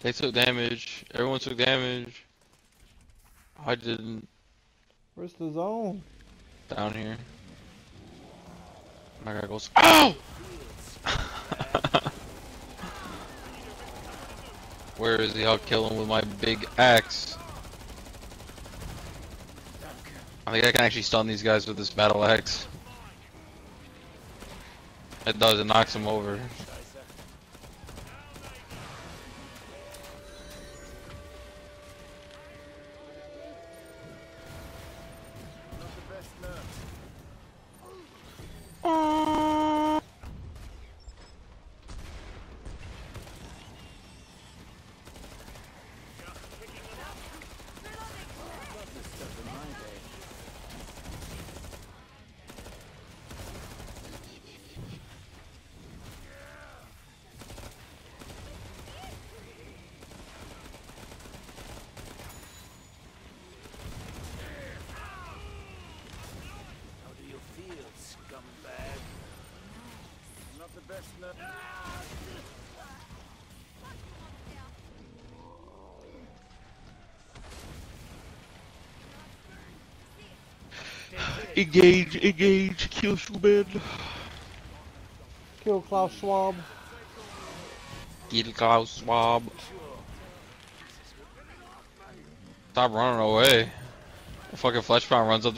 They took damage. Everyone took damage. I didn't. Where's the zone? Down here. My guy goes. OW! Where is he? I'll kill him with my big axe. I think I can actually stun these guys with this battle axe. It does, it knocks them over. Best nurse. Engage, engage, kill Schumann. Kill Klaus Schwab. Kill Klaus Schwab. Stop running away. The fucking Fleshpound runs up